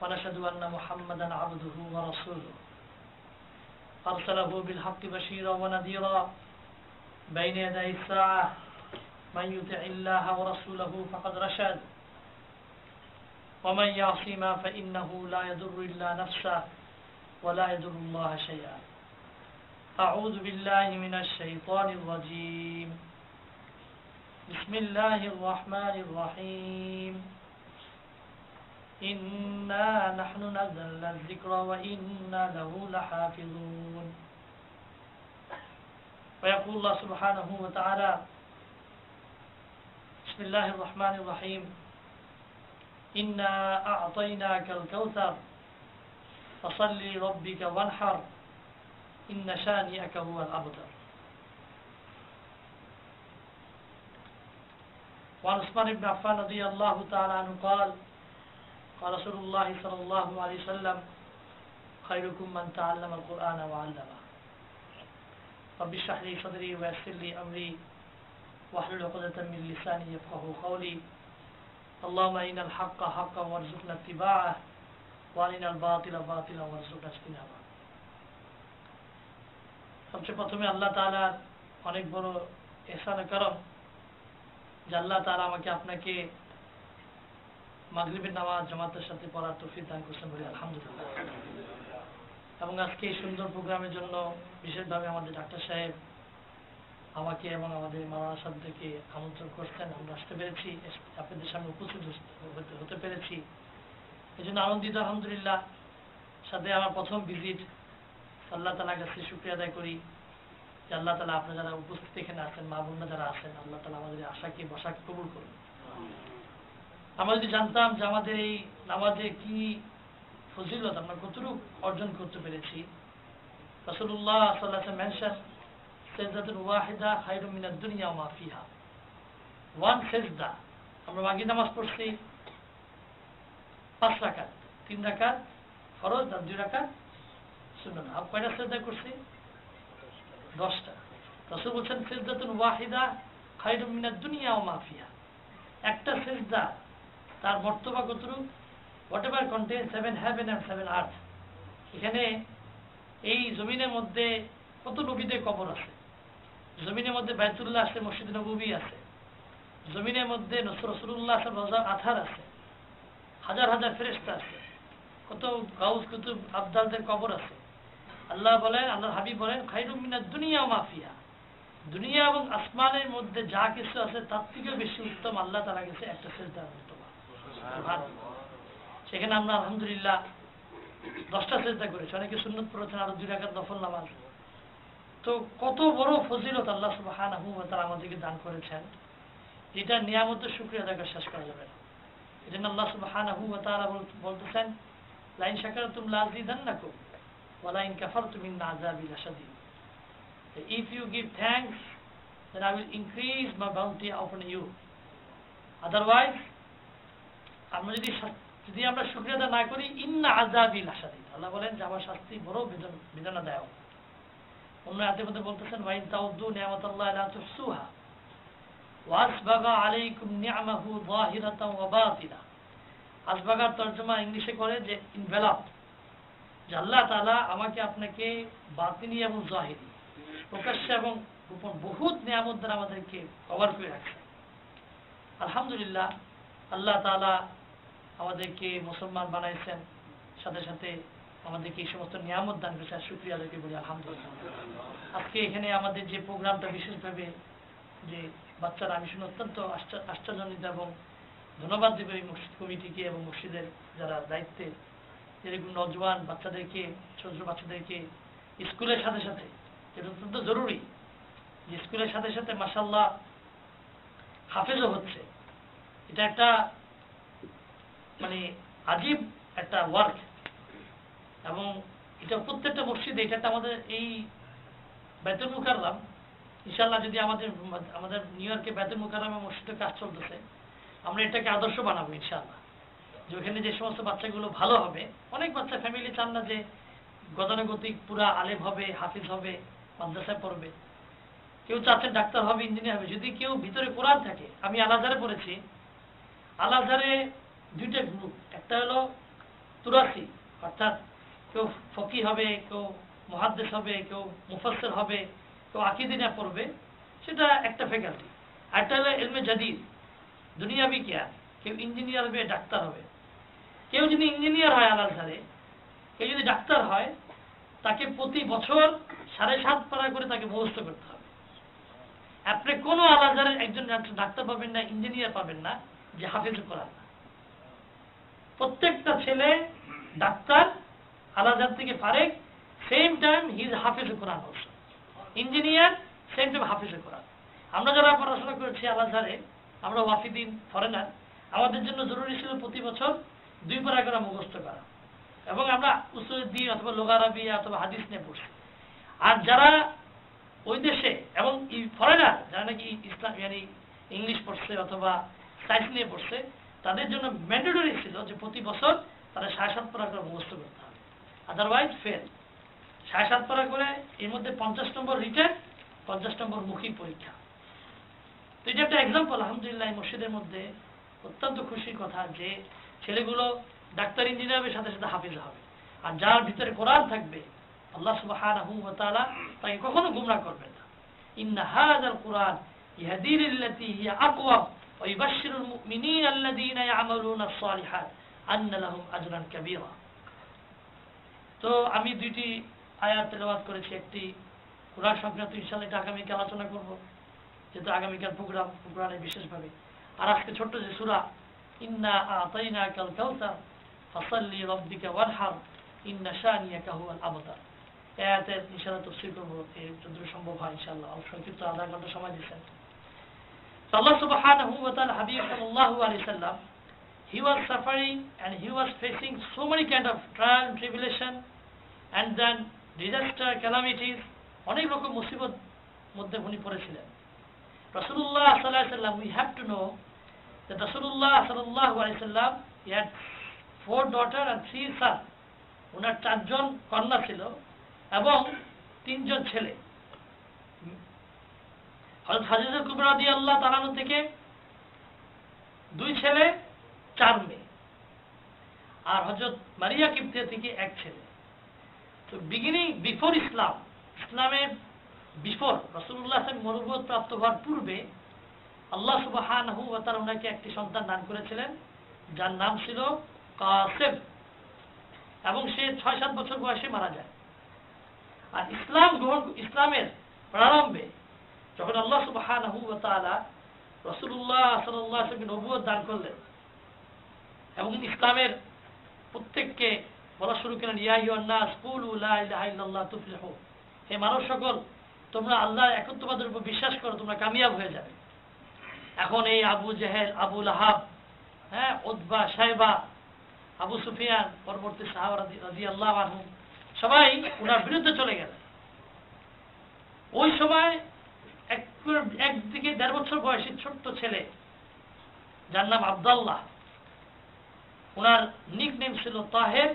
ونشهد أن محمدا عبده ورسوله. أرسله بالحق بشيرا ونذيرا. بين يدي الساعة من يطع الله ورسوله فقد رشد. ومن يعصيما فإنه لا يضر إلا نفسه ولا يضر الله شيئا. أعوذ بالله من الشيطان الرجيم. بسم الله الرحمن الرحيم. إنا نحن نزلنا الذكر وإنا له لحافظون. ويقول الله سبحانه وتعالى بسم الله الرحمن الرحيم. إنا أعطيناك الكوثر فصل لربك وانحر إن شانئك هو الأبتر. وعن عثمان بن عفان رضي الله تعالى عنه قال قال رسول الله صلى الله عليه وسلم خيركم من تعلم القرآن وعلمه رب اشرح لي صدري ويسر لي أمري واحلل عقدة من لساني يفقه قولي اللهم إن الحق حقا وارزقنا اتباعه وارنا الباطل باطلا وارزقنا اجتنابه সবচেয়ে প্রথমে আল্লাহ তালার অনেক বড় এহসান করম যে আল্লাহ তালা আমাকে আপনাকে মাগরিবের নামাজ, জামাতের সাথে পড়ার তৌফিক দান করছেন বলে আলহামদুলিল্লাহ। এবং আজকে এই সুন্দর প্রোগ্রামের জন্য বিশেষভাবে আমাদের ডাক্তার সাহেব আমাকে এবং আমাদের মাওলানা সাহেবদেরকে আমন্ত্রণ করছেন। আমরা আসতে পেরেছি, আপনাদের সামনে উপস্থিত হতে- হতে পেরেছি। এই জন্য আনন্দিত, আলহামদুলিল্লাহ। সাথে আমার প্রথম ভিজিট। আল্লাহ তালার কাছে শুক্রিয়া আদায় করি যে আল্লাহ তালা আপনারা যারা উপস্থিত এখানে আছেন, মা বোনরা যারা আছেন, আল্লাহ তালা আমাদের আশাকে বসাকে কবুল করুন। আমরা যদি জানতাম যে আমাদের এই নামাজে কি ফজিলত আমরা কতটুকু অর্জন করতে পেরেছি। রসুল্লাহ সাল্লাহ মেনশন পাঁচ তিন দুই কয়টা করছি? দশটা। বলছেন ওয়াহিদা দুনিয়া একটা সেজদা তার বর্তমান কতটুকু whatever contain seven heaven and seven earth এখানে এই জমিনের মধ্যে কত নবীদের কবর আছে? জমিনের মধ্যে বাইতুল্লাহ আছে, মসজিদ নবী আছে। জমিনের মধ্যে নসর রসুল্লাহ আছে রোজা আথার আছে। হাজার হাজার ফেরেস্তা আছে। কত গাউস কুতুব আবদালদের কবর আছে। আল্লাহ বলেন আল্লাহ হাবিব বলেন, খাইরুম মিনাদ দুনিয়া মাফিয়া দুনিয়া এবং আসমানের মধ্যে যা কিছু আছে, তার থেকেও বেশি উত্তম আল্লাহ তারা গেছে একটা উত্তম সেখানে আমরা আলহামদুলিল্লাহ দশটা চেষ্টা করেছি। অনেকে সুন্নত পড়েছেন, আরও দুই রাখার দফল নামাজ। তো কত বড় ফজিলত আল্লাহ সুবাহান তারা আমাদেরকে দান করেছেন। এটা নিয়ামতের শুক্রিয়া দেখা শেষ করা যাবে না। তারা বলতেছেন লাইন শাকার তুম লাজি দেন না কো ওয়ালাইন কাফার তুমি না যাবি আসাদি if you give thanks, then I will আমরা যদি যদি আমরা আদায় না করি, ইন্না আজাবি লাসাদি আল্লাহ বলেন যে আমার শাস্তি বড় বেদন- বেদনাদায়ক। অন্য হাতে মধ্যে বলতেছেন, ওয়াইন তাউদ্দু নিয়ামত আল্লাহ লা তুহসুহা ওয়াসবাগা আলাইকুম যাহিরাতাও ওয়া বাতিনা তর্জমা ইংলিশে করে যে ইনভেলপ যে আল্লাহ তাআলা আমাকে আপনাকে বাতিনি এবং জাহিরি প্রকাশ্যে এবং গোপন বহুত নিয়ামত দ্বারা আমাদেরকে কভার করে রাখছে আলহামদুলিল্লাহ, আল্লাহ তাআলা আমাদেরকে মুসলমান বানাইছেন, সাথে সাথে আমাদেরকে এই সমস্ত নিয়ামত দান করেছেন শুক্রিয়া আদায়কে বলি আলহামদুলিল্লাহ। আজকে এখানে আমাদের যে প্রোগ্রামটা বিশেষভাবে যে বাচ্চারা আমি শুনে অত্যন্ত আশ্চর্য- আশ্চর্যান্বিত এবং ধন্যবাদ দেবে এই মসজিদ কমিটিকে এবং মসজিদের যারা দায়িত্বে যেরকম নজওয়ান বাচ্চাদেরকে, ছোট ছোট বাচ্চাদেরকে স্কুলের সাথে সাথে, এটা অত্যন্ত জরুরি যে স্কুলের সাথে সাথে মাসাল্লাহ হাফেজও হচ্ছে। এটা একটা মানে আজীব একটা ওয়ার্ক এবং এটা প্রত্যেকটা মসজিদে এটা তো আমাদের এই বেতন মুকারলাম ইনশাল্লাহ যদি আমাদের আমাদের নিউ ইয়র্কে বেতন মুকারলামে মসজিদের কাজ চলতেছে, আমরা এটাকে আদর্শ বানাবো ইনশাল্লাহ যে ওখানে যে সমস্ত বাচ্চাগুলো ভালো হবে, অনেক বাচ্চা ফ্যামিলি চান না যে গতানুগতিক, পুরা আলেম হবে, হাফিজ হবে, মাদ্রাসায় পড়বে। কেউ চাচ্ছেন ডাক্তার হবে, ইঞ্জিনিয়ার হবে। যদি কেউ ভিতরে কোরআন থাকে, আমি আলাদারে পড়েছি। আলাদারে দুইটা গ্রুপ একটা হলো তুরাসি, অর্থাৎ কেউ ফকি হবে, কেউ মহাদ্দেশ হবে, কেউ মুফাসসির হবে, কেউ আকিদিনা পড়বে সেটা একটা ফ্যাকাল্টি আরেকটা হলো এলমে জাদিদ, দুনিয়াবি জ্ঞান কেউ ইঞ্জিনিয়ার হবে, ডাক্তার হবে। কেউ যদি ইঞ্জিনিয়ার হয় আলাল ধারে কেউ যদি ডাক্তার হয়, তাকে প্রতি বছর সাড়ে সাত পারা করে তাকে মুখস্থ করতে হবে। আপনি কোনো আলাদারের একজন ডাক্তার পাবেন না ইঞ্জিনিয়ার পাবেন না, যে হাফিজ করান না। প্রত্যেকটা ছেলে ডাক্তার আলাদার থেকে ফারেক সেম টাইম হিজ হাফিজ কোরআন অলসো ইঞ্জিনিয়ার সেম টাইম হাফিজ কোরআন। আমরা যারা পড়াশোনা করেছি আলাদারে আমরা ওয়াফিদিন ফরেনার আমাদের জন্য জরুরি ছিল প্রতি বছর দুই পারা করে মুখস্থ করা। এবং আমরা উসুদ্দিন অথবা লোগারাবি অথবা হাদিস নিয়ে পড়ছি। আর যারা ওই দেশে এবং ফরেনার যারা নাকি ইসলাম ইংলিশ পড়ছে অথবা সায়েন্স নিয়ে পড়ছে তাদের জন্য ম্যান্ডেটরি ছিল যে প্রতি বছর তারা সাড়ে সাত পারা করে মুখস্থ করতে হবে। আদারওয়াইজ ফেল সাড়ে সাত পারা করে এর মধ্যে পঞ্চাশ নম্বর রিটেন পঞ্চাশ নম্বর মুখী পরীক্ষা। তো এটা একটা এক্সাম্পল আলহামদুলিল্লাহ মসজিদের মধ্যে অত্যন্ত খুশির কথা যে ছেলেগুলো ডাক্তার ইঞ্জিনিয়ারের সাথে সাথে হাফিজ হবে। আর যার ভিতরে কোরআন থাকবে, আল্লাহ ওয়া তাকে কখনো গুমরাহ করবেন না। ইন্না হাযাল কুরআন ইয়াহদি লিল্লাতী ইউবাশশিরুল মুমিনিনা আল্লাযীনা ইয়া'মালুনা আস-সালিহাত আন্না লাহুম আজরান কাবীরা তো আমি দুইটি আয়াত তেলাওয়াত করেছি, একটি কোরআন সংক্রান্ত, ইনশাআল্লাহ এটা আগামীকাল আলোচনা করব, যেহেতু আগামীকাল প্রোগ্রাম প্রোগ্রামে বিশেষভাবে। আর আজকে ছোট্ট যে সূরা, ইন্না আতাইনাকাল কাউসার ফাসাল্লি রাব্বিকা ওয়ানহার, ইন্না শানিয়াকা হুয়াল আবতার. আয়াতের ইনশাআল্লাহ তফসির করব এই যতদূর সম্ভব হয় ইনশাআল্লাহ। সংক্ষিপ্ত আধা ঘণ্টা সময় দিয়েছেন তো আল্লাহ সুবহানাহু ওয়া তাআলা হাবিব সাল্লাল্লাহু আলাইহি সাল্লাম he was suffering and he was facing so many kind of trial and tribulation and then disaster calamities অনেক রকম মুসিবত মধ্যে উনি পড়েছিলেন রাসূলুল্লাহ সাল্লাল্লাহু আলাইহি সাল্লাম we have to know that রাসূলুল্লাহ সাল্লাল্লাহু আলাইহি সাল্লাম he had four daughter and three son ওনার চারজন কন্যা ছিল এবং তিনজন ছেলে হযরত হাজিজা কুবরা রাদিয়াল্লাহু তাআলা থেকে দুই ছেলে, চার মেয়ে। আর হজরত মারিয়া কিপ্তিয়া থেকে এক ছেলে। তো বিগিনিং বিফোর ইসলাম, ইসলামের বিফোর রসুল্লাহ মনোবোধ প্রাপ্ত হওয়ার পূর্বে আল্লাহ সুবাহানহু তার ওনাকে একটি সন্তান দান করেছিলেন, যার নাম ছিল কাসেম। এবং সে ছয় সাত বছর বয়সে মারা যায়। আর ইসলাম গ্রহণ, ইসলামের প্রারম্ভে আল্লাহ তাআলা রসুল্লাহ সাল্লাহ নবুয়ত দান করলেন। এবং ইসলামের প্রত্যেককে বলা শুরু করেন তুফলিহু। হে মানব সকল, তোমরা আল্লাহর একত্ববাদের উপর বিশ্বাস করো, তোমরা কামিয়াব হয়ে যাবে। এখন এই আবু জেহেল, আবু লাহাব হ্যাঁ উদ্বা সাহেবা আবু সুফিয়ান, পরবর্তী সাহাবা রাজি আল্লাহ সবাই ওনার বিরুদ্ধে চলে গেলেন। ওই সময় দেড় বছর বয়সী ছোট্ট ছেলে, যার নাম আবদাল্লাহ। ওনার নিক নেম ছিল তাহের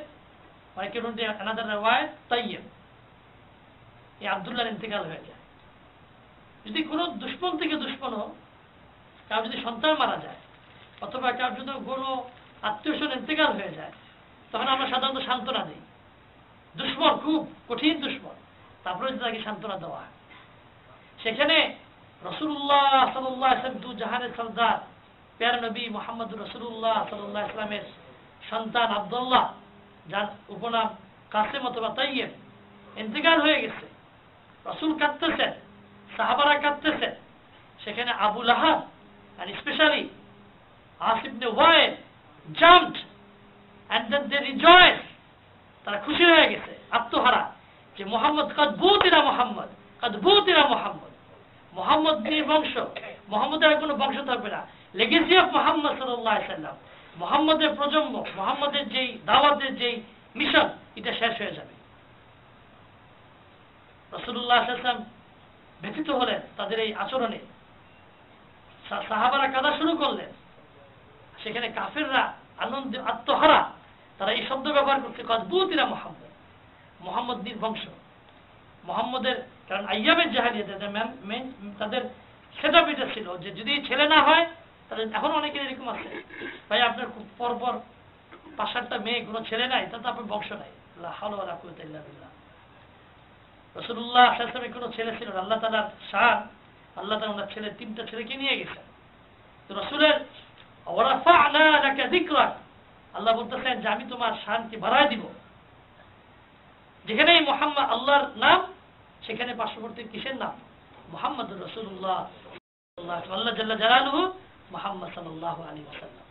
আবদুল্লাহর ইন্তেকাল হয়ে যায়। যদি কোনো দুশ্মন থেকে দুশ্মন কার যদি সন্তান মারা যায়, অথবা কার যদি কোনো আত্মীয় স্বজন ইন্তেকাল হয়ে যায়, তখন আমরা সাধারণত সান্ত্বনা দিই। দুশ্মন, খুব কঠিন দুশ্মন। তারপরে যদি তাকে সান্ত্বনা দেওয়া সেখানে রসুল্লাহ সাল্লাহ দু জাহানের সর্দার প্যার নবী মোহাম্মদ রসুল্লাহ সাল্লাহ ইসলামের সন্তান আবদুল্লাহ, যার উপনাম কাসেম অথবা তাইয়েব ইন্তেকাল হয়ে গেছে। রসুল কাঁদতেছেন, সাহাবারা কাঁদতেছেন। সেখানে আবুল আহাব especially Asif ibn Wa'il jumped and then they rejoiced তারা খুশি হয়ে গেছে, আত্মহারা যে মোহাম্মদ, কাদ বুতিরা মোহাম্মদ, কাদ মোহাম্মদ। মোহাম্মদ নিয়ে বংশ। মোহাম্মদের আর কোনো বংশ থাকবে না। লেগেসি অফ মোহাম্মদ সাল্লাহ সাল্লাম। মোহাম্মদের প্রজন্ম, মোহাম্মদের যেই দাওয়াতের যেই মিশন এটা শেষ হয়ে যাবে। রসুল্লাহ আসলাম ব্যথিত হলেন তাদের এই আচরণে। সাহাবারা কাদা শুরু করলেন। সেখানে কাফেররা, আনন্দ, আত্মহারা, তারা এই শব্দ ব্যবহার করছে কদবুতিরা মোহাম্মদ। মোহাম্মদ বংশ। মোহাম্মদের কারণ আইয়ামের জাহালিয়া তাদের ম্যান- মেন- তাদের সেটা এটা ছিল যে যদি ছেলে না হয় তাহলে এখন অনেকের এরকম আছে। ভাই, আপনার খুব পরপর পাঁচ সাতটা মেয়ে, কোনো ছেলে নাই, তাতে আপনার বংশ নাই। রসুল্লাহ আসলামের কোনো ছেলে ছিল না। আল্লাহ তালার শান, আল্লাহ তালা ওনার ছেলে, তিনটা ছেলেকে নিয়ে গেছেন। তো রসুলের ওরাফা'না লাকা যিকরাক। আল্লাহ বলতেছেন যে, আমি তোমার শানকে বাড়ায় দিব। যেখানেই মোহাম্মদ, আল্লাহর নাম সেখানে পার্শ্ববর্তী কিসের নাম? মোহাম্মদ রসুল্লাহ আল্লাহ জাল্লা জালালুহু মোহাম্মদ সাল্লাহ আলী ওয়াসাল্লাম।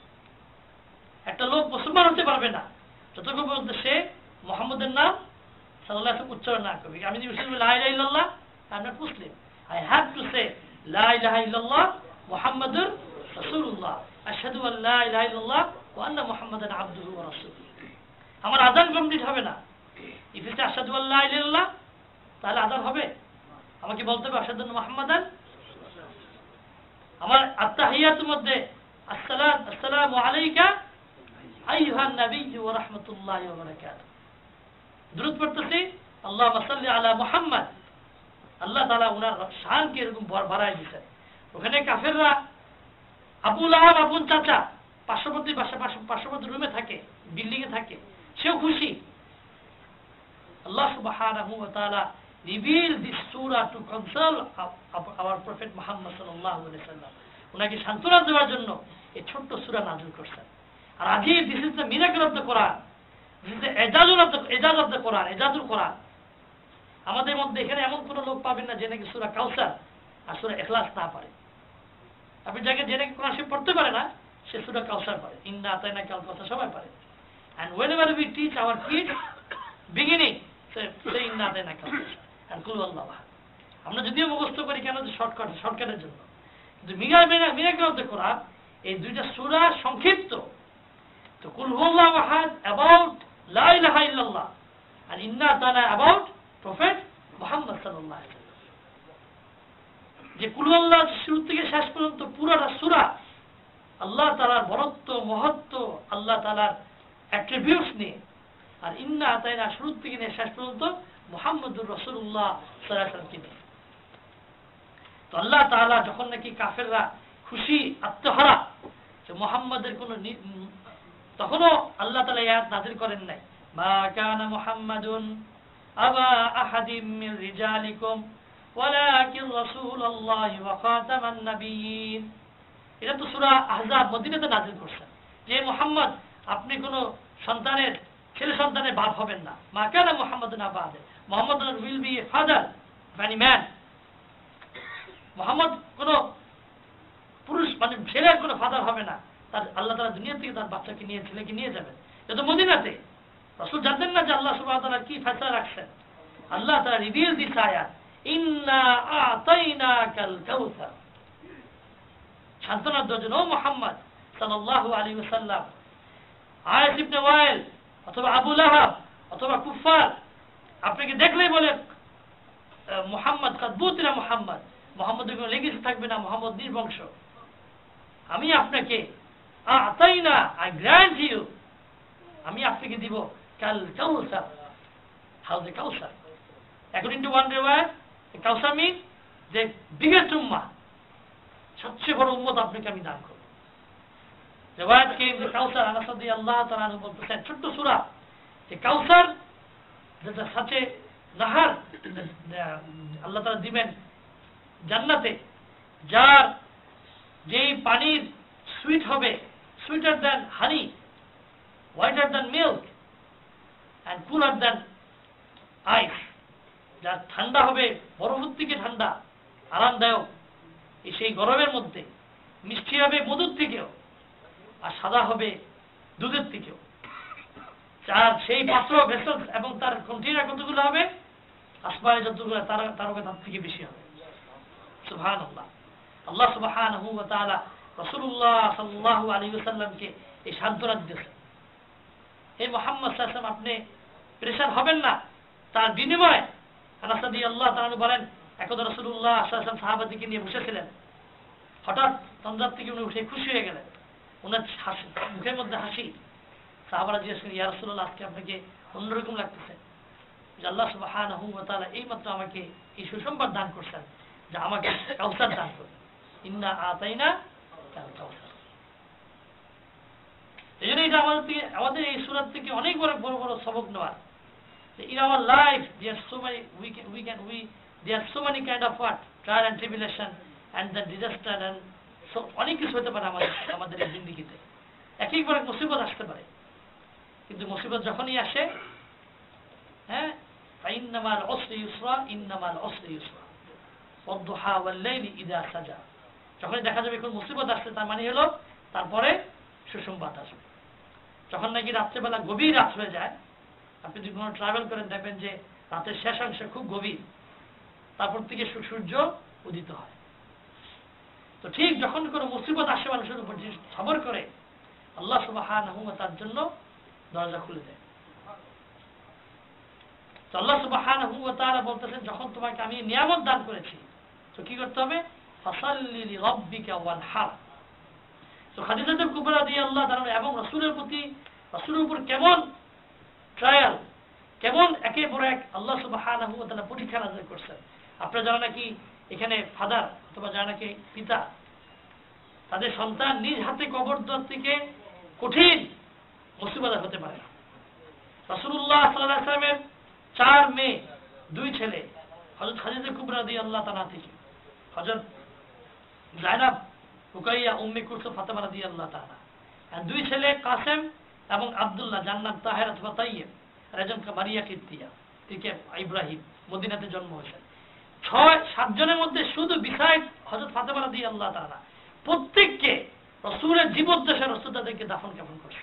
একটা লোক মুসলমান হতে পারবে না। যতক্ষণ পর্যন্ত সে মোহাম্মদের নাম সাল্লাহ উচ্চারণ না করবে। আমি যদি মুসলিম লা ইল্লাল্লাহ I Muslim. I have to say লা ইলাহা রাসূলুল্লাহ আশহাদু আন লা ইলাহা আমার আযান কমপ্লিট হবে না। ইফ ইলাহা ইল্লাল্লাহ তাহলে আযান হবে? আমাকে বলতে হবে আশহাদু আন্না মুহাম্মাদান। আমার আত্তাহিয়াতুর মধ্যে, আসসালাম আলাইকা পড়তেছি আল্লাহ আলা মুহাম্মদ। আল্লাহ শানকে এরকম ওখানে কাফেররা আবুল আপন চাচা পার্শ্ববর্তী বাসা পার্শ্ব- পার্শ্ববর্তী রুমে থাকে বিল্ডিং এ থাকে। সেও খুশি। আল্লাহ তাআলা reveal this surah to console our prophet Muhammad sallallahu alaihi wasallam ওনাকে সান্ত্বনা দেওয়ার জন্য এই ছোট্ট সূরা নাযিল করছেন। আর আজই this is the miracle of the Quran this is the Ejazul of the এজাজ অফ দ্য কোরআন এজাজুল কোরআন আমাদের মধ্যে এখানে এমন কোনো লোক পাবেন না যে নাকি সূরা কাউসার আর সূরা ইখলাস না পারে আপনি যাকে যে নাকি কোরআন শরীফ পড়তে পারে না, সে সূরা কাউসার পারে ইন্না আতাইনা কাল কাউসার সবাই পারে and whenever we teach our kids, beginning, say say, ইন্না আতাইনা কাল কাউসার and কুল আল্লাহ। আমরা যদিও মুখস্থ করি কেন শর্টকাট শর্টকাটের জন্য। কিন্তু মিরা মিরা, মিরাকল অফ দ্য কোরআন, এই দুইটা সুরা সংক্ষিপ্ত। তো কুল হুয়াল্লাহু আহাদ অ্যাবাউট লা ইলাহা ইল্লাল্লাহ, আর ইন্না আতানা অ্যাবাউট প্রফেট মুহাম্মদ সাল্লাল্লাহু যে কুল শুরু থেকে শেষ পর্যন্ত পুরোটা সূরা, আল্লাহ তাআলার বরত্ব, মহত্ব, আল্লাহ তাআলার অ্যাট্রিবিউটস নিয়ে, আর ইন্না আতাইনা শুরু থেকে নিয়ে শেষ পর্যন্ত মুহাম্মদুর আলাইহি ওয়াসাল্লামকে নিয়ে তো আল্লাহ তাআলা যখন নাকি কাফেররা খুশি, আত্মহারা যে মুহাম্মাদের কোনো তখনও আল্লাহ তাআলা ইয়াত নাযিল করেন নাই। মা কানা মুহাম্মাদুন আবা আহাদিম মিন রিজালিকুম, ওয়ালাকিন রাসূলুল্লাহি ওয়া খাতামান নাবিয়্যিন এটা তো সূরা আহজাব মদিনাতে যে মুহাম্মদ, আপনি কোনো সন্তানের, ছেলে সন্তানের বাপ হবেন না। মা কানা মুহাম্মাদুন আবা আহাদিম Muhammad will be a father মানে ম্যান মোহাম্মদ কোন পুরুষ মানে ছেলের কোনো ফাদার হবে না। তার আল্লাহ তালা দুনিয়া থেকে তার বাচ্চাকে নিয়ে, ছেলেকে নিয়ে যাবেন এটা মদিনাতে। রসুল জানতেন না যে আল্লাহ সুবাহ তালা কি ফেসলা রাখছেন? আল্লাহ তালা রিভিল দিস আয়াত, ইন্না আতাইনা কাল কাউসার। সান্ত্বনার দর্জন ও মোহাম্মদ সাল্লাল্লাহু আলাইহি ওয়াসাল্লাম, আয়েশ ইবনে ওয়াইল অথবা আবু লাহাব অথবা কুফার আপনাকে দেখলেই বলে আহ, মোহাম্মদ কাদবুতিরা মোহাম্মদ? মোহাম্মদের কোনো লেগেছে থাকবে না মোহাম্মদ নির্বংশ। আমি আপনাকে আতাই না আই গ্র্যান্ড ইউ আমি আপনাকে দিব কাল Kausar. Hauz e Kausar? According to one রেওয়ার Kawsar mean যে বিগেস্ট উম্মা সবচেয়ে বড় উম্মত আপনাকে আমি দান করব। রেওয়ায়াত কে কাউসার আনাস রাদিয়াল্লাহু আল্লাহ তাআলা বলতেছেন ছোট্ট সূরা যে কাউসার যেটা সাথে নাহার আল্লাহ তাআলা দিবেন জান্নাতে যার যেই পানির সুইট হবে sweeter than honey whiter than milk and cooler than ice যার ঠান্ডা হবে বরফের থেকে ঠান্ডা, আরামদায়ক, এই সেই গরমের মধ্যে, মিষ্টি হবে মধুর থেকেও, আর সাদা হবে দুধের থেকেও। সেই পাত্র ভেসল এবং তার কন্টেনার কতগুলো হবে? আসমানে যতগুলো, তার তার থেকে বেশি হবে। সুবহান আল্লাহ সুবহানাহু ওয়া তাআলা রাসূলুল্লাহ সাল্লাল্লাহু আলাইহি ওয়াসাল্লামকে এই সান্ত্বনা হে মুহাম্মদ আপনি প্রেশার হবেন না। তার বিনিময়ে আল্লাহ বলেন, একদা রসুল্লাহ সাহাবাদিকে নিয়ে বসেছিলেন। হঠাৎ তন্দ্রার থেকে উনি উঠে খুশি হয়ে গেলেন। ওনার হাসি, মুখের মধ্যে হাসি। সাহাবারা জিজ্ঞেস করেন ইয়ারসুল্লাহ আজকে আপনাকে অন্যরকম লাগতেছে। যে আল্লাহ সুবহানাহু ওয়া তাআলা এইমাত্র আমাকে এই সুসংবাদ দান করছেন যে আমাকে কাউসার দান করবেন ইন্না কাল কাউসার এই জন্য এটা আমাদের থেকে, আমাদের এই সুরাত থেকে অনেক বড় বড় বড় সবক নেওয়ার in our life, there are so many, we can we can, we, there are so many kind of what? trial and tribulation and the disaster and so, অনেক কিছু হতে পারে আমাদের আমাদের এই জিন্দিগিতে। এক একবার মুসিবত আসতে পারে। কিন্তু মুসিবত যখনই আসে হ্যাঁ ইন্নামাল ওয়াল লাইলি সাজা। যখনই দেখা যাবে কোন মুসিবত আসছে, তার মানে হলো তারপরে সুসংবাদ আসবে। যখন নাকি রাত্রেবেলা গভীর রাত হয়ে যায়, আপনি যদি কোনো ট্রাভেল করেন, দেখবেন যে রাতের শেষ অংশে খুব গভীর। তারপর থেকে সূর্য উদিত হয়। তো ঠিক যখন কোনো মুসিবত আসে মানুষের উপর, যে সবর করে, আল্লাহ সুবাহান তার জন্য দরজা খুলে দেয়। আল্লাহ সুবাহান বলতেছেন, যখন তোমাকে আমি নিয়ামত দান করেছি, তো কি করতে হবে? কুবরা দিয়ে আল্লাহ এবং প্রতি উপর কেমন ট্রায়াল কেমন একে এক আল্লাহ তাআলা পরীক্ষা নাযিল করছেন। আপনারা যারা নাকি এখানে ফাদার অথবা যারা নাকি পিতা, তাদের সন্তান নিজ হাতে কবর থেকে কঠিন মুসিবত হতে পারে। না আলাইহি ওয়াসাল্লামের চার মেয়ে, দুই ছেলে, হযরত খাদিজা কুবরা দিয়ে আল্লাহ তাআলা থেকে হযরত জায়নাব রুকাইয়া উম্মে কুলসুম ফাতেমা রাদিয়াল্লাহু তাআলা আর দুই ছেলে কাসেম এবং আব্দুল্লাহ, জান্নাত তাহের অথবা তাইয়েব আর একজন মারিয়া কীর্তিয়া থেকে ইব্রাহিম, মদিনাতে জন্ম হয়েছে ছয় সাতজনের মধ্যে শুধু বিসাইড হজরত ফাতেমা আল্লাহ তাআলা। প্রত্যেককে রসুলের জীবদ্দশা রসুল তাদেরকে দাফন কাফন করছে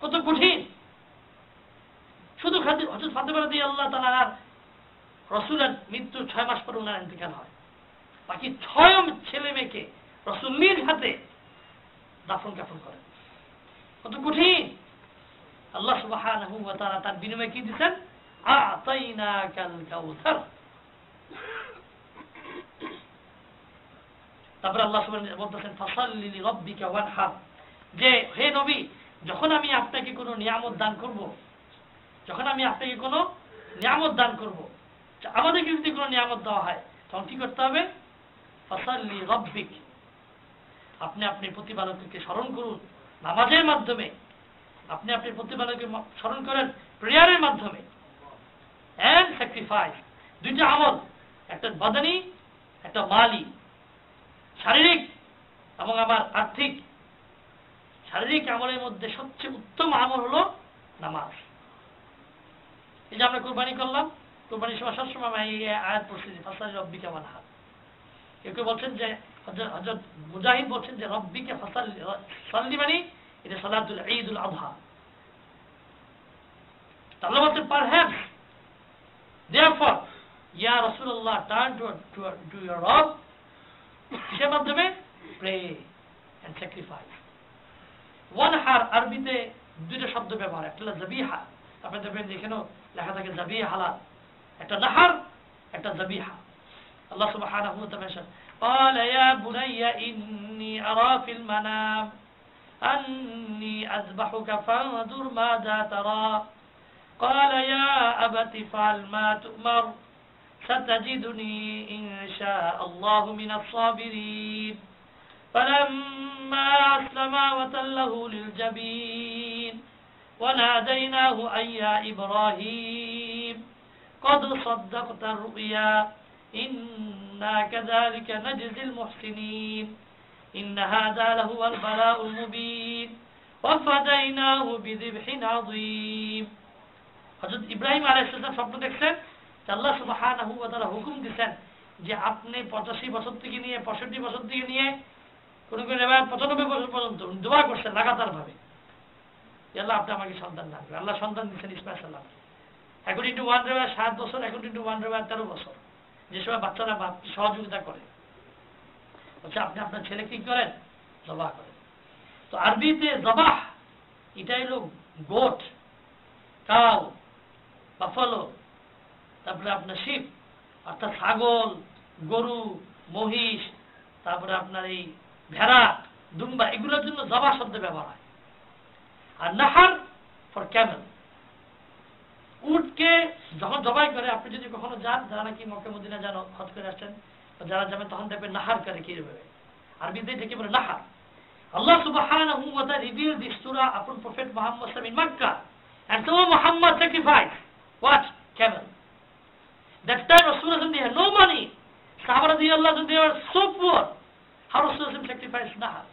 কত কঠিন। শুধু হজরত ফাতেমা রাদিয়াল্লাহু তাআলার রসুলের মৃত্যু ছয় মাস পর ওনার ইন্তেকাল হয়। বাকি ছয় ছেলে মেয়েকে রসুল হাতে দাফন কাফন করেন। কত কঠিন। আল্লাহ ওয়া তাআলা তার বিনিময়ে কি কাউসার। তারপরে আল্লাহ সুবহানাহু বলতেছেন ওয়ানহার যে, হে নবী যখন আমি আপনাকে কোনো নিয়ামত দান করব, যখন আমি আপনাকে কোনো নিয়ামত দান করব, আমাদেরকে যদি কোনো নিয়ামত দেওয়া হয়, তখন কি করতে হবে? ফাসাল্লি রব্বিক। আপনি আপনি প্রতিপালককে স্মরণ করুন। নামাজের মাধ্যমে আপনি আপনি প্রতিপালককে স্মরণ করেন প্রেয়ারের মাধ্যমে। অ্যান্ড স্যাক্রিফাইস দুইটা আমল, একটা বাদানি, একটা মালি। শারীরিক এবং আমার আর্থিক শারীরিক আমলের মধ্যে সবচেয়ে উত্তম আমল হলো নামাজ। এই যে আমরা কোরবানি করলাম কোরবানির সময় সবসময় আয়াত পড়ছি ফাসাল রব্বিকা মানহার কেউ কেউ বলছেন যে হজরত মুজাহিদ বলছেন যে, রব্বিকে ফাসাল সাল্লি মানে এটা সালাতুল ঈদুল আযহা তাহলে বলছেন পারহ্যাপস therefore, ইয়া রসুল্লাহ টার্ন টু টু ইওর রব কিসের মাধ্যমে? প্রে এন্ড স্যাক্রিফাইস ওয়ান হার আরবিতে দুইটা শব্দ ব্যবহার একটা হলো জাবিহা আপনি দেখবেন যে এখানেও লেখা থাকে জাবিহা হালাল একটা নাহার একটা জাবিহা আল্লাহ সুবহানাহু ওয়া তাআলা قال يا بني إني أرى في المنام أني أذبحك فانظر ماذا ترى قال يا أبت افعل ما تؤمر ستجدني إن شاء الله من الصابرين فلما أسلما وتله للجبين وناديناه أن يا إبراهيم قد صدقت الرؤيا إنا كذلك نجزي المحسنين إن هذا لهو البلاء المبين وفديناه بذبح عظيم হজরত ইব্রাহিম আলাইসাল্লাম স্বপ্ন দেখছেন যে আল্লাহ সুবহানাহু ওয়া তাআলা হুকুম দিচ্ছেন যে আপনি পঁচাশি বছর থেকে নিয়ে পঁয়ষট্টি বছর থেকে নিয়ে কোন কোন এবার পঁচানব্বই বছর পর্যন্ত উনি দোয়া করছেন লাগাতার ভাবে আল্লাহ আপনি আমাকে সন্তান করেন। আল্লাহ সন্তান দিচ্ছেন ইসমাইল সাল্লাম এখন ইন্টু ওয়ান রেওয়ার সাত বছর, এখন ইন্টু ওয়ান রেওয়ার তেরো বছর। যে সময় বাচ্চারা সহযোগিতা করে। বলছে, আপনি আপনার ছেলে কি করেন? জবাহ করেন। তো আরবিতে জবাহ এটা হলো গোট, কাউ বাফালো তারপরে আপনার শিব অর্থাৎ ছাগল, গরু, মহিষ, তারপরে আপনার এই ভেড়া, দুম্বা, এগুলোর জন্য জবা শব্দ ব্যবহার হয়। আর নাহার ফর ক্যামেল উঠকে যখন জবাই করে, আপনি যদি কখনো যান, যারা নাকি মকে মদিনে যান, হজ করে আসছেন যারা যাবেন তখন দেখবেন নাহার করে কি ভাবে আরবিতে ঠিকই বলে নাহার। আল্লাহ সুবাহান আপন প্রফেট মোহাম্মদ সাল্লাম in Mecca Mohammad sacrifice what camel that time no money সাহাবারা দিয়ে Allah so poor How Rasulullah sacrificed Nahar?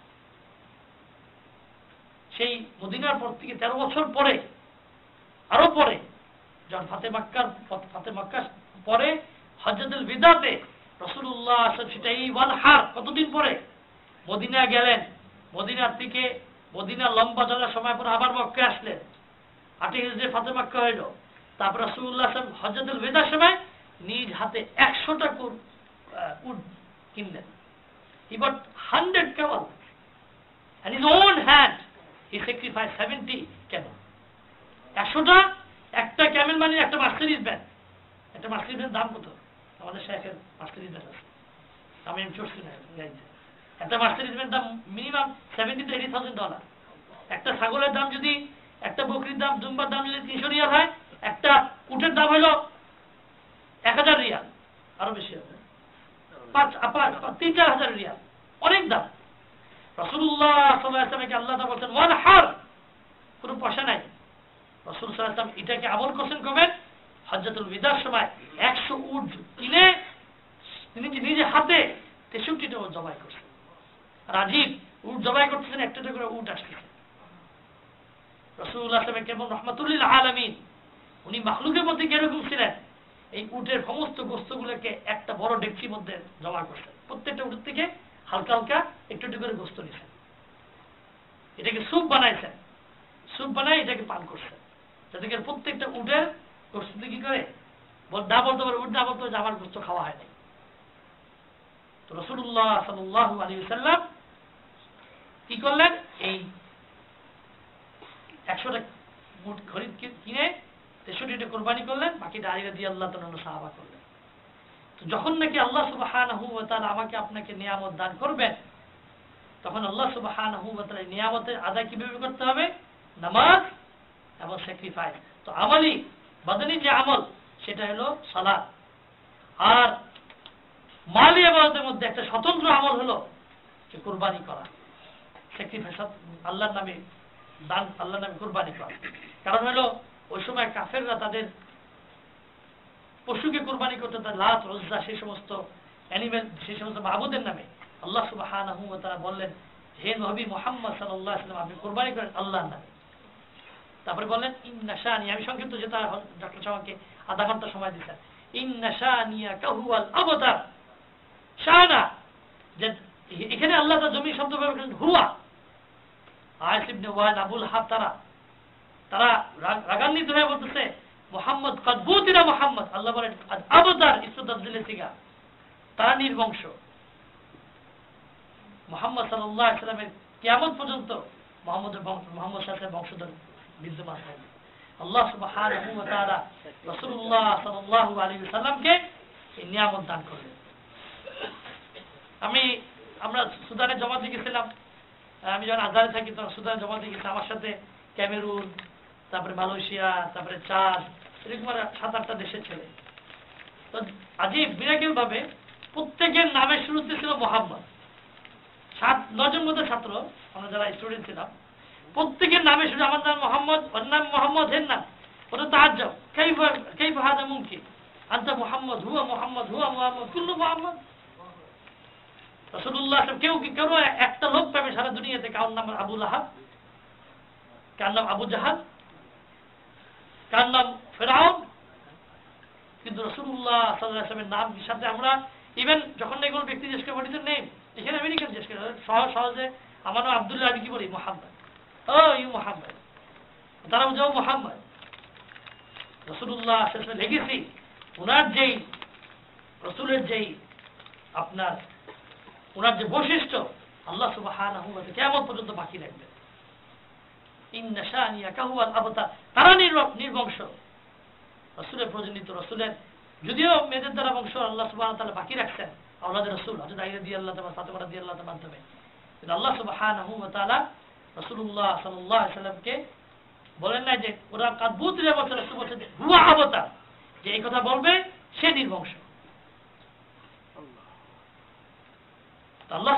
সেই মদিনার পর থেকে তেরো বছর পরে, আরও পরে, যখন ফাতে মাক্কার ফাতে মাক্কা পরে হজরতুল বিদাতে রসুল্লাহ সেটা এই ওয়ান হার কতদিন পরে মদিনা গেলেন। মদিনার থেকে মদিনা লম্বা চলার সময় পরে আবার মক্কে আসলেন। আটি হিজড়ে ফাতে মাক্কা হইল। তারপর রসুল্লাহ হজরতুল বিদার সময় নিজ হাতে একশোটা উড কিনলেন। He bought 100 camels. And his own hand, he sacrificed 70 camels. একশোটা একটা ক্যামেল মানে একটা মার্সিডিজ ব্যান একটা মার্সিডিজ ব্যান দাম কত? আমাদের শেখের মার্সিডিজ ব্যান আছে। আমি আমি চড়ছি একটা মার্সিডিজ ব্যান দাম minimum seventy two eighty thousand dollar একটা ছাগলের দাম যদি একটা বকরির দাম জুম্বার দাম যদি তিনশো রিয়াল হয় একটা উটের দাম হলো এক হাজার রিয়াল। আরও বেশি হবে। পাঁচ তিন, চার হাজার রিয়াল। অনেক দাম। রসুল্লাহ আল্লাহ বলছেন ওয়ান হার। পয়সা নাই। রসুল এটাকে আমল করছেন কবেন হজরতুল বিদার সময়। একশো কিনে তিনি নিজে হাতে জবাই করছেন? আর আজিব উট জবাই করতেছেন একটা করে উট আসতেছে রসুল্লাহ আসলামে কেমন? রহমতুল্লিল আলমিন। উনি মাখলুকের মধ্যে কীরকম ছিলেন? এই উটের সমস্ত গোস্তগুলোকে একটা বড় ডেকচির মধ্যে জমা করছেন প্রত্যেকটা উটের থেকে হালকা হালকা একটু একটু করে গোস্ত নিয়েছেন। এটাকে স্যুপ বানাইছেন। স্যুপ বানাই এটাকে পান করছেন। যাতে করে প্রত্যেকটা উটের গোস্ত কি করে? না বলতে পারে উঠ না বলতে আমার গোস্ত খাওয়া হয় নাই। তো রসুল্লাহ সাল্লাহ আলী সাল্লাম কি করলেন? এই একশোটা উট খরিদ কিনে তেষট্টিটা কোরবানি করলেন, বাকিটা আলিরা দিয়ে আল্লাহ তালা সাহাবা করলেন। তো যখন নাকি আল্লাহ সুবাহান তারা আমাকে আপনাকে নিয়ামত দান করবেন, তখন আল্লাহ সুবাহান নিয়ামতের আদায় কীভাবে করতে হবে? নামাজ এবং স্যাক্রিফাইস তো আমলি বাদনী যে আমল, সেটা হলো সালাদ আর মালি আবাদতের মধ্যে একটা স্বতন্ত্র আমল হলো যে কোরবানি করা। স্যাক্রিফাইস আল্লাহর নামে দান, আল্লাহর নামে কোরবানি করা। কারণ হলো ওই সময় কাফেররা তাদের পশুকে কোরবানি করতে তার লাত রজ্জা সেই সমস্ত অ্যানিমেল সেই সমস্ত মাহবুদের নামে আল্লাহ সুবাহ তারা বললেন, হে নবী মোহাম্মদ সাল্লাহ সাল্লাম আপনি কোরবানি করেন আল্লাহর নামে। তারপরে বললেন, ইন্না শাহানি আমি সংক্ষিপ্ত যেটা ডক্টর সাহাকে আধা ঘণ্টা সময় দিচ্ছেন ইন্না শাহানিয়া কাহুয়াল অবতার শাহানা যে এখানে আল্লাহ তার জমি শব্দ ব্যবহার করেন হুয়া। আয়সিবনে ওয়ান আবুল হাব তারা তারা রাগান্বিত হয়ে বলতেছে, মোহাম্মদ কদবুতিরা মোহাম্মদ। আল্লাহ বলেন আবতার ইসুদ্দিলে সিগা তারা নির্বংশ। মোহাম্মদ সাল্লাহ ইসলামের কেমন পর্যন্ত মোহাম্মদের মোহাম্মদ সাহেবের বংশধর বিদ্যমান থাকবে আল্লাহ সুবহানাহু ওয়া তাআলা রাসূলুল্লাহ সাল্লাল্লাহু সাল্লামকে এই নিয়ামত দান করলেন। আমি আমরা সুদানে জমা দিয়ে গেছিলাম। আমি যখন আজারে থাকি তখন সুদানে জমা দিয়ে গেছি। আমার সাথে ক্যামেরুন তারপরে মালয়েশিয়া, তারপরে চাঁদ এরকম সাত, আটটা দেশের ছেলে। তো আজীব বিরাকিল ভাবে প্রত্যেকের নামের শুরুতে ছিল মোহাম্মদ। সাত নজন মতো ছাত্র আমরা যারা স্টুডেন্ট ছিলাম। প্রত্যেকের নামে শুধু আমার নাম মোহাম্মদ, ওর নাম মোহাম্মদ, হের নাম? ওটা তাহার যাও কেই হাদা মুমকি আন্তা মোহাম্মদ, হুয়া মোহাম্মদ হুয়া মোহাম্মদ, কুল্লু মোহাম্মদ। রসুল্লাহ কেউ কি কেউ একটা লোক পাবে সারা দুনিয়াতে? কার নাম আবুল আহাব কার নাম আবু জাহাদ কার নাম ফেরাউন। কিন্তু রসুল্লাহ সাল্লামের নাম সাথে আমরা ইভেন যখন এগুলো ব্যক্তি জিজ্ঞেস করে বলি নেই, এখানে আমেরিকান জিজ্ঞেস করে সহজ সহজে আমার নাম আবদুল্লাহ, আমি কি বলি? মোহাম্মদ। Oh, you Mohammad. তারা বুঝাও মোহাম্মদ। রসুল্লাহ লেগেছি ওনার যেই, রসুলের যেই আপনার ওনার যে বৈশিষ্ট্য, আল্লাহ সুবাহ কেমন পর্যন্ত বাকি রাখবেন। তারা নির্বংশ। রসুলের প্রজনিত রসুলের, যদিও মেয়েদের দ্বারা বংশ আল্লাহ সুবাহ বাকি রাখছেন আল্লাহ রসুল দিয়ে আল্লাহ তালা ফাতেমা দিয়ে আল্লাহ মাধ্যমে। আল্লাহ সুবাহ রসুল্লাহ সাল্লাহ সাল্লামকে বলেন না যে, ওরা কাদবুত বছর রসুল বলছে যে এই কথা বলবে, সে নির্বংশ। আল্লাহ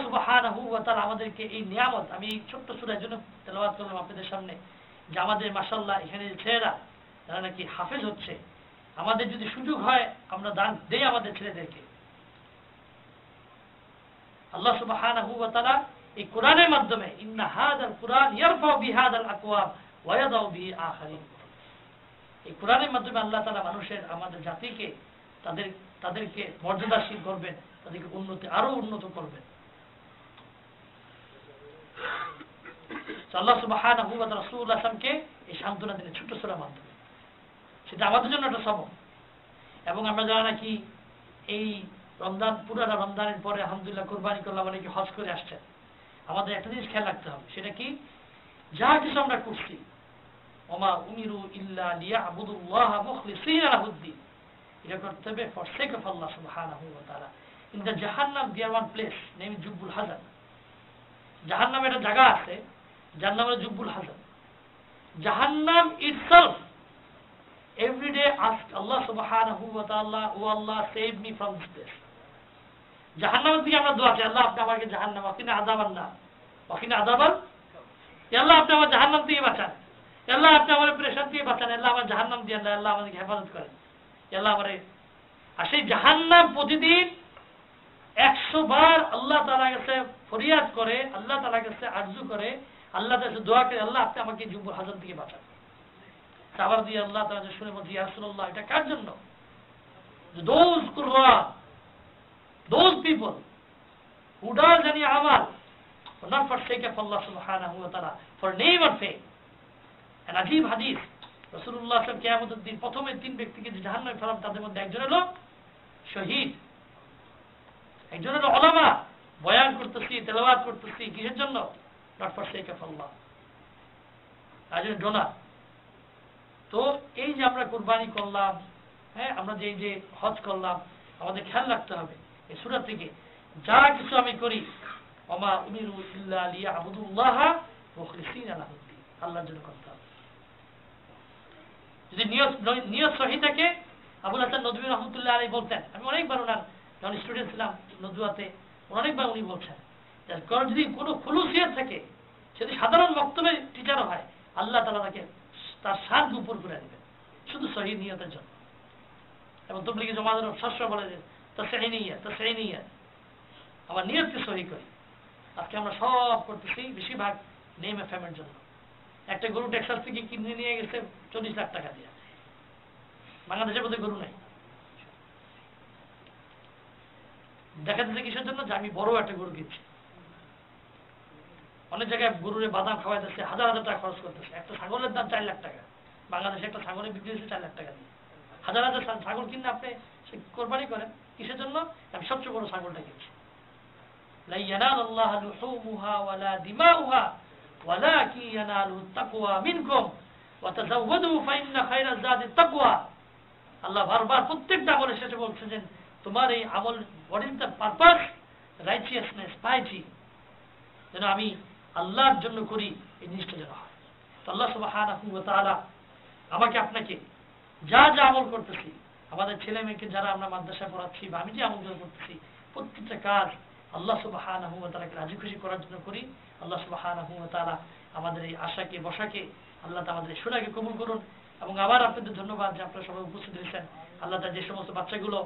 তাআলা আমাদেরকে এই নিয়ামত, আমি এই ছোট্ট সূরার জন্য তেলাওয়াত করলাম আপনাদের সামনে, যে আমাদের মাশাআল্লাহ এখানে যে ছেলেরা যারা নাকি হাফেজ হচ্ছে, আমাদের যদি সুযোগ হয়, আমরা দান দেই আমাদের ছেলেদেরকে। আল্লাহ তাআলা এই কোরআনের মাধ্যমে, ইন্না হাদাল কুরআন ইয়ারফাউ বিহাদাল আকওয়াম ওয়া ইয়াদাউ বিহি আখারিন। এই কোরআনের মাধ্যমে আল্লাহ তালা মানুষের, আমাদের জাতিকে, তাদের, তাদেরকে মর্যাদাশীল করবেন, তাদেরকে উন্নতি আরও উন্নত করবেন। সেটা আমাদের একটা জিনিস খেয়াল রাখতে হবে, সেটা কি? যা কিছু আমরা করছি, ওমা উমিরু ইল্লা এটা করতে হবে ওয়া জাহান্নাম ওয়ান প্লেস নেম জুব্বুল হাজান জাহান্নামে একটা জায়গা আছে যার নাম হলো জুব্বুল হাজান জাহান্নাম itself every day ask Allah subhanahu wa ta'ala oh Allah save me from this. জাহান্নামের দিকে আমরা দোয়া চাই আল্লাহ, আপনি আমাকে জাহান্নাম, ওয়াকিনা আদাবান না ওয়াকিনা আদাবান আল্লাহ, আপনি আমার জাহান্নাম থেকে বাঁচান। আল্লাহ, আপনি আমার প্রেশার দিয়ে বাঁচান। আল্লাহ, আমার জাহান্নাম দিয়ে না আল্লাহ আমাদেরকে হেফাজত করেন। আল্লাহ, আমার আর সেই জাহান্নাম প্রতিদিন একশো বার আল্লাহ তালা কাছে ফরিয়াদ করে, আল্লাহ তালা কাছে আরজু করে, আল্লাহ কাছে দোয়া করে, আল্লাহ আপনি আমাকে যুব হাজার থেকে বাঁচান। সাবার দিয়ে আল্লাহ তালা শুনে বলছি ইয়াসুল্লাহ এটা কার জন্য? দোজ দোজ পিপল সাহেব কেয়ামতের দিন, প্রথমে তিন ব্যক্তিকে যে জাহান্নামে ফেলাম তাদের মধ্যে একজন হলো শহীদ, একজন হলো ওলামা বয়ান করতেছি, তেলাওয়াত করতেছি, কিসের জন্য? নট ফর সেক আল্লাহ একজন ডোনার তো এই যে আমরা কুরবানি করলাম হ্যাঁ আমরা যে যে হজ করলাম, আমাদের খেয়াল রাখতে হবে এই সুরা থেকে। যা কিছু আমি করি অমা উমিরু ইল্লা লিয়া আবুদুল্লাহ মুখলিসিন আলাহুদ্দিন আল্লাহর জন্য করতে হবে। যদি নিয়ত নিয়ত সহি থাকে, আবুল হাসান নদী রহমতুল্লাহ আলী বলতেন, আমি অনেকবার ওনার যখন স্টুডেন্ট ছিলাম নদুয়াতে অনেকবার উনি বলছেন যে কারণ যদি কোনো খুলুসিয়ত থাকে, যদি সাধারণ বক্তব্যে টিচারও হয়, আল্লাহ তালা তাকে তার সার উপর করে দেবেন। শুধু সহি নিয়তের জন্য। এবং তবলিগে জমাদের শস্য বলে যে তো সেই নিয়ে তো সেই নিয়ে আমার নিয়তকে সহি করি? আজকে আমরা সব করতেছি বেশিরভাগ নেম এফএমের জন্য। একটা গরু টেক্সাস থেকে কিনে নিয়ে গেছে চল্লিশ লাখ টাকা দিয়ে। বাংলাদেশের মধ্যে গরু নাই। দেখা যাচ্ছে কিসের জন্য? যে আমি বড় একটা গরু কিনছি। অনেক জায়গায় গরুরে বাদাম খাওয়াইতেছে হাজার হাজার টাকা খরচ করতেছে। একটা ছাগলের দাম চার লাখ টাকা। বাংলাদেশে একটা ছাগলের বিক্রি হচ্ছে চার লাখ টাকা দিয়ে। হাজার হাজার ছাগল কিনলে আপনি সে কোরবানি করেন। কিসের জন্য? আমি সবচেয়ে বড় ছাগলটা কিনছি। আল্লাহ বারবার প্রত্যেকটা বলে শেষে বলছেন তোমার এই আমল what is the purpose righteousness পাইছি। যেন আমি আল্লাহর জন্য করি, এই জিনিসটা যেন হয়। তো আল্লাহ সুবহানাহু ওয়া তাআলা আমাকে আপনাকে যা যা আমল করতেছি, আমাদের ছেলে মেয়েকে যারা আমরা মাদ্রাসায় পড়াচ্ছি বা আমি যে আমলগুলো করতেছি, প্রত্যেকটা কাজ আল্লাহ সুবহানাহু ওয়া তাআলাকে রাজি খুশি করার জন্য করি। আল্লাহ সুবহানাহু ওয়া তাআলা আমাদের এই আশাকে, বসাকে, আল্লাহ আমাদের শোনাকে কবুল করুন। এবং আবার আপনাদের ধন্যবাদ যে আপনারা সবাই উপস্থিত হয়েছেন। আল্লাহ তাআলা যে সমস্ত বাচ্চাগুলো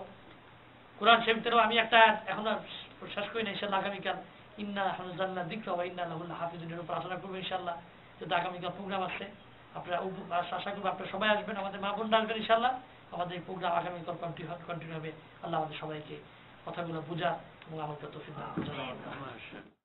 কোরআন শরীফেরও আমি একটা এখন আর শেষ করি না ইনশাল্লাহ আগামীকাল ইন্না হানুজাল্লাহ দিক ওয়া ইন্না আল্লাহ হাফিজুনের উপর আলোচনা করব ইনশাল্লাহ যেহেতু আগামীকাল প্রোগ্রাম আছে, আপনারা আশা করব আপনারা সবাই আসবেন, আমাদের মা বোন আসবেন ইনশাল্লাহ আমাদের এই প্রোগ্রাম আগামীকাল কন্টিনিউ কন্টিনিউ হবে। আল্লাহ আমাদের সবাইকে কথাগুলো বোঝা এবং আমাদের তো দান করুন।